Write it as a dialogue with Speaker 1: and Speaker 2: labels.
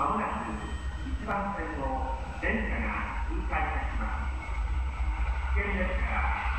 Speaker 1: まもなく1番線の電車が通過いたします。危険ですから